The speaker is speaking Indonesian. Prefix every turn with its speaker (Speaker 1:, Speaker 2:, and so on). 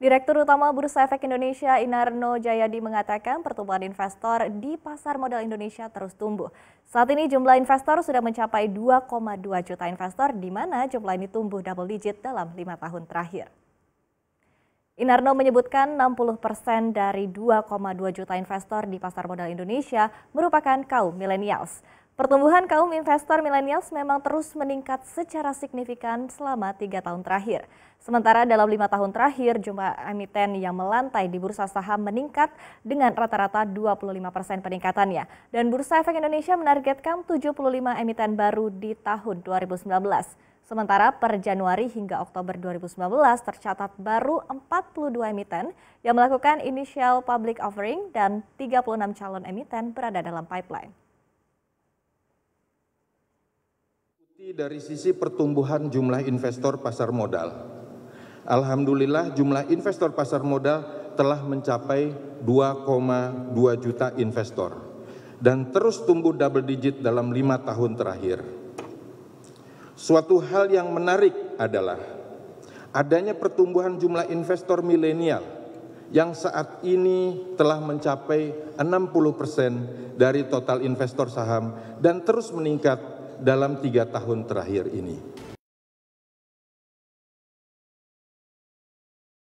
Speaker 1: Direktur Utama Bursa Efek Indonesia Inarno Jayadi mengatakan pertumbuhan investor di pasar modal Indonesia terus tumbuh. Saat ini jumlah investor sudah mencapai 2,2 juta investor di mana jumlah ini tumbuh double digit dalam lima tahun terakhir. Inarno menyebutkan 60 persen dari 2,2 juta investor di pasar modal Indonesia merupakan kaum milenials. Pertumbuhan kaum investor milenials memang terus meningkat secara signifikan selama tiga tahun terakhir. Sementara dalam lima tahun terakhir, jumlah emiten yang melantai di bursa saham meningkat dengan rata-rata 25 persen peningkatannya. Dan Bursa Efek Indonesia menargetkan 75 emiten baru di tahun 2019. Sementara per Januari hingga Oktober 2019 tercatat baru 42 emiten yang melakukan initial public offering dan 36 calon emiten berada dalam pipeline.
Speaker 2: Dari sisi pertumbuhan jumlah investor pasar modal, Alhamdulillah jumlah investor pasar modal telah mencapai 2,2 juta investor dan terus tumbuh double digit dalam lima tahun terakhir. Suatu hal yang menarik adalah adanya pertumbuhan jumlah investor milenial yang saat ini telah mencapai 60 persen dari total investor saham dan terus meningkat dalam tiga tahun terakhir ini